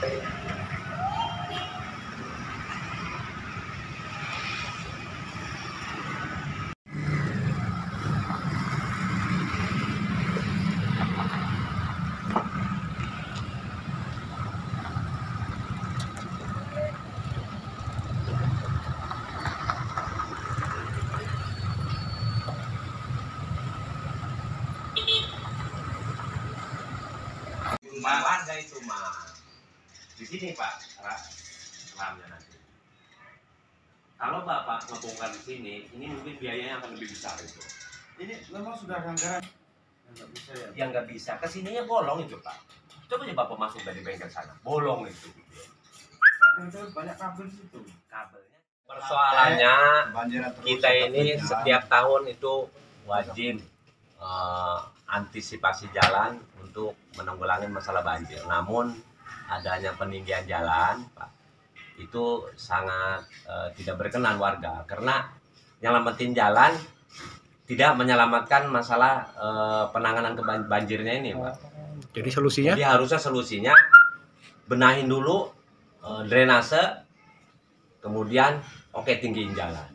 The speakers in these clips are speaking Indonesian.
Malah ada itu mah. Di sini Pak, ramnya nanti. Kalau Bapak ngebongkar di sini, ini mungkin biayanya akan lebih besar itu. Ini memang sudah ada anggaran. Nggak bisa ya. Yang nggak bisa, ke sininya bolong itu Pak. Coba aja Bapak masuk dari bengkel sana, bolong itu. Banyak kabel di situ. Kabelnya. Persoalannya kita ini setiap tahun itu wajib eh, antisipasi jalan untuk menanggulangi masalah banjir. Namun adanya peninggian jalan, Pak, itu sangat eh, tidak berkenan warga karena nyelamatin jalan tidak menyelamatkan masalah eh, penanganan keban- banjirnya ini, Pak. Jadi solusinya Jadi harusnya solusinya benahin dulu eh, drainase, kemudian oke tinggiin jalan.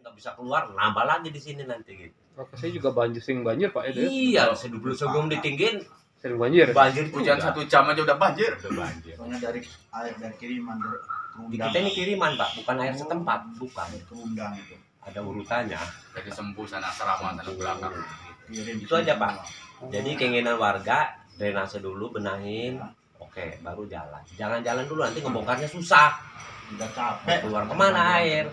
Nggak bisa keluar, nambah lagi di sini nanti gitu. Saya juga banjir sering banjir Pak itu. ya. Iya, sebelum sebelum ditinggiin Sering banjir. banjir Hujan juga. satu jam aja udah banjir. Udah banjir. Soalnya dari air dari kiriman dari Di kita ini kiriman pak, bukan air setempat, bukan. Air kerundang itu. Ada urutannya. Jadi sembuh sana asrama sana belakang. Kirim Itu aja, Pak. Jadi keinginan warga drainase dulu benahin, oke baru jalan. Jangan jalan dulu nanti ngebongkarnya susah. Udah capek. Keluar ke mana air?